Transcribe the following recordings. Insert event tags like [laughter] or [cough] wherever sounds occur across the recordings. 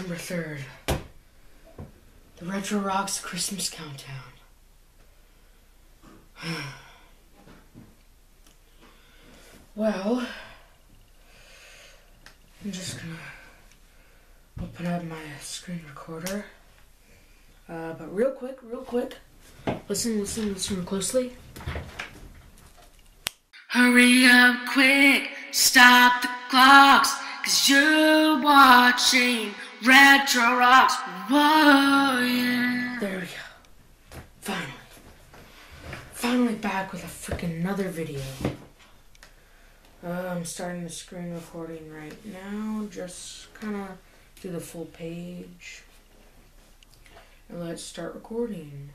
3rd. The Retro Rocks Christmas Countdown. [sighs] well, I'm just gonna open up my screen recorder. Uh, but real quick, real quick, listen, listen, listen closely. Hurry up quick, stop the clocks, cause you're watching Retro Rocks. Whoa, yeah. There we go. Finally. Finally back with a freaking another video. Uh, I'm starting the screen recording right now. Just kind of do the full page. And let's start recording.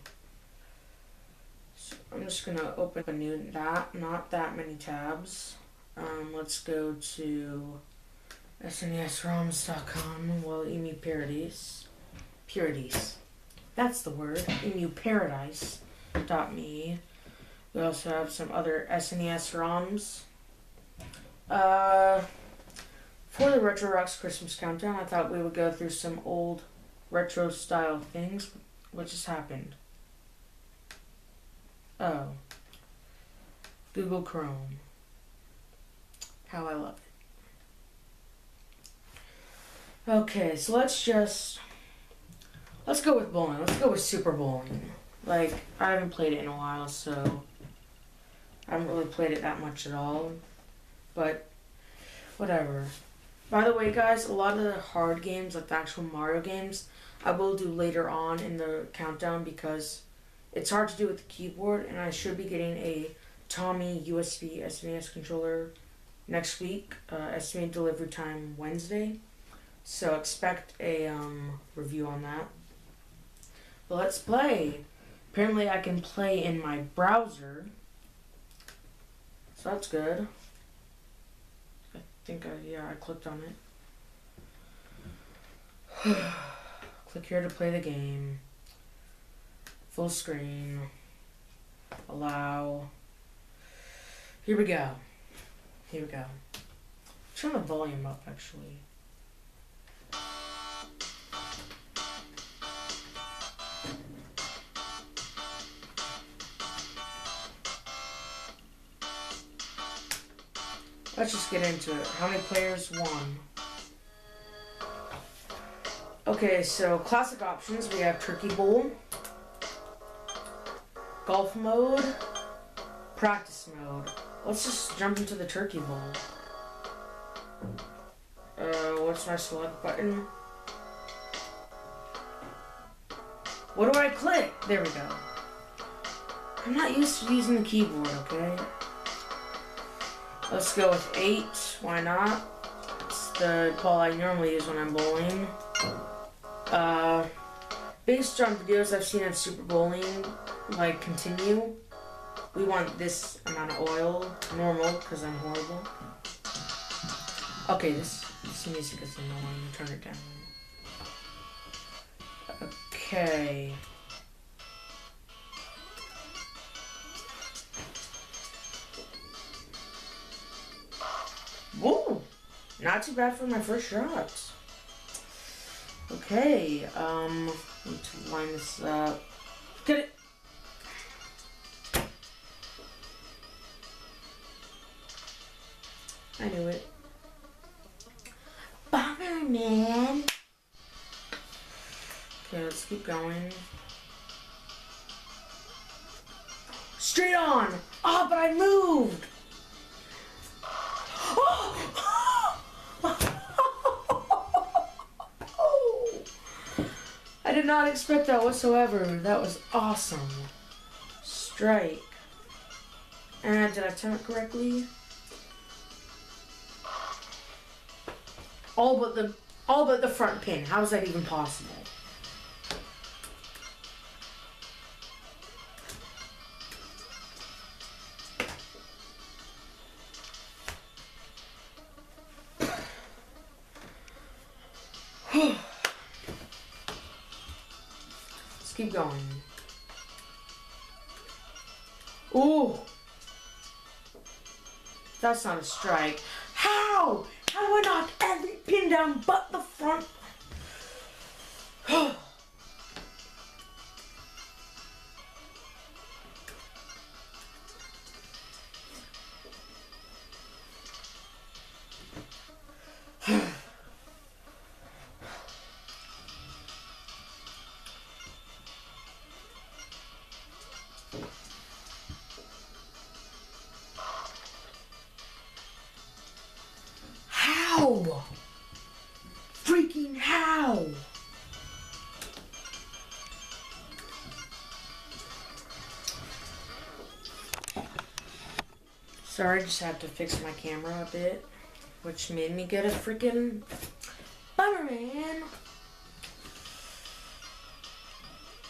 So I'm just gonna open a new that not that many tabs. Um, let's go to SNESROMs.com. Well, Emu Paradise. Paradise. That's the word. Emu Paradise. Dot me. We also have some other SNES ROMs. Uh, for the Retro Rocks Christmas Countdown, I thought we would go through some old retro style things. What just happened? Oh. Google Chrome. How I love it. Okay, so let's just let's go with bowling. Let's go with super bowling. Like I haven't played it in a while, so I haven't really played it that much at all. But whatever. By the way, guys, a lot of the hard games, like the actual Mario games, I will do later on in the countdown because it's hard to do with the keyboard, and I should be getting a Tomee USB SNES controller next week. Uh, estimated delivery time Wednesday, so expect a um, review on that. But let's play. Apparently, I can play in my browser, so that's good. I think I yeah I clicked on it. [sighs] Click here to play the game. Full screen. Allow. Here we go. Here we go. Turn the volume up actually. Let's just get into it. How many players? One. Okay, so classic options. We have Turkey Bowl, Golf Mode, Practice Mode. Let's just jump into the Turkey Bowl. Uh, what's my select button? What do I click? There we go. I'm not used to using the keyboard, okay? Let's go with 8. Why not? It's the ball I normally use when I'm bowling. Uh, based on videos I've seen of Super Bowling, like, continue, we want this amount of oil, normal, because I'm horrible. Okay, this, this music is annoying. Turn it down. Okay. Not too bad for my first shot. Okay, um, need to line this up. Get it! I knew it. Bomberman! Okay, let's keep going. Straight on! Oh, but I moved! Not expect that whatsoever. That was awesome. Strike. And did I time it correctly? All but the all but the front pin. How is that even possible? [sighs] [sighs] keep going. Ooh. That's not a strike. How? How would I knock every pin down but the front? [sighs] Oh. Sorry, I just had to fix my camera a bit, which made me get a freaking bummer, man.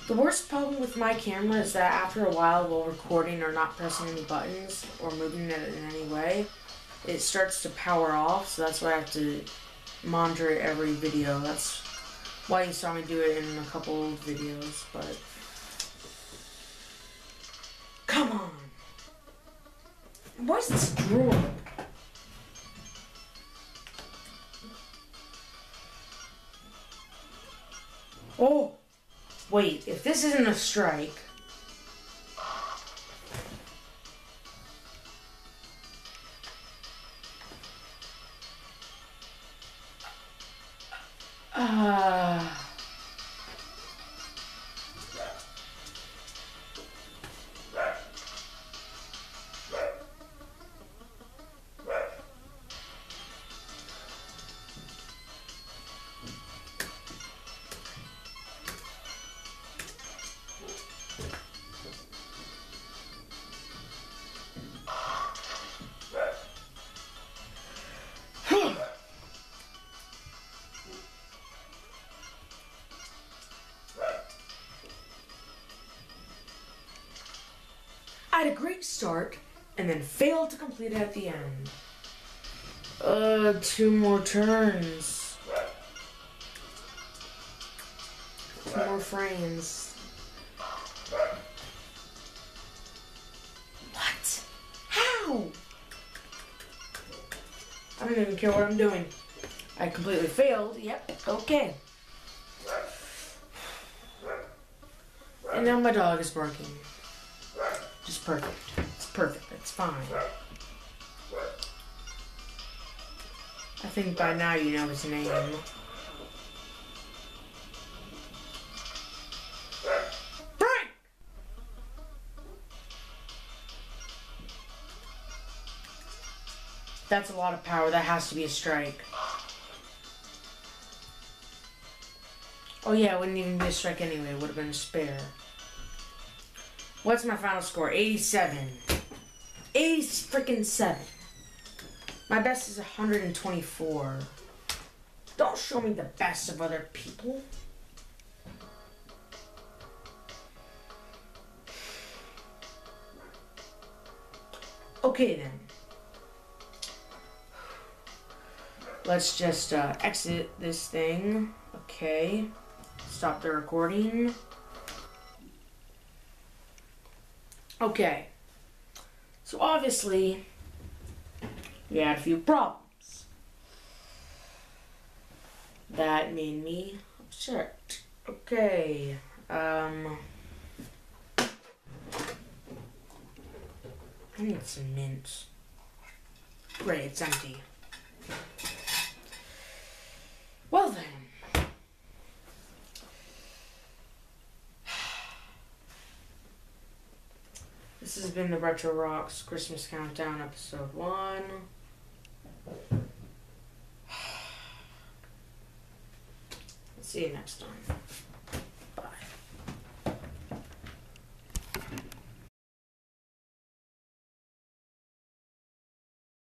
The worst problem with my camera is that after a while while recording or not pressing any buttons or moving it in any way, it starts to power off, so that's why I have to monitor every video. That's why you saw me do it in a couple videos, but come on. Why is this drawer? Oh, wait, if this isn't a strike. I had a great start and then failed to complete it at the end. Uh, two more turns. Two more frames. What? How? I don't even care what I'm doing. I completely failed. Yep, okay. And now my dog is barking. Perfect. It's perfect. It's fine. I think by now you know his name. Frank! That's a lot of power. That has to be a strike. Oh yeah, it wouldn't even be a strike anyway. It would have been a spare. What's my final score? 87. 80 freaking 7. My best is 124. Don't show me the best of other people. Okay then. Let's just uh, exit this thing. Okay. Stop the recording. Okay. So obviously, we had a few problems. That made me upset. Okay. Um. I need some mint. Great, it's empty. Well then. This has been the Retro Rocks Christmas Countdown episode one. [sighs] See you next time.